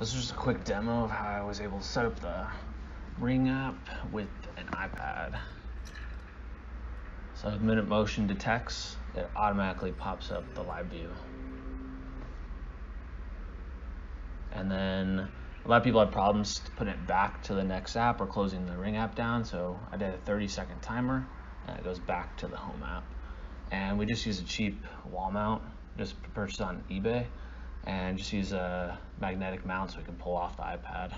This is just a quick demo of how I was able to set up the Ring app with an iPad. So the minute motion detects, it automatically pops up the live view. And then a lot of people have problems putting it back to the next app or closing the Ring app down. So I did a 30 second timer and it goes back to the home app. And we just use a cheap wall mount, just purchased on eBay and just use a magnetic mount so we can pull off the iPad.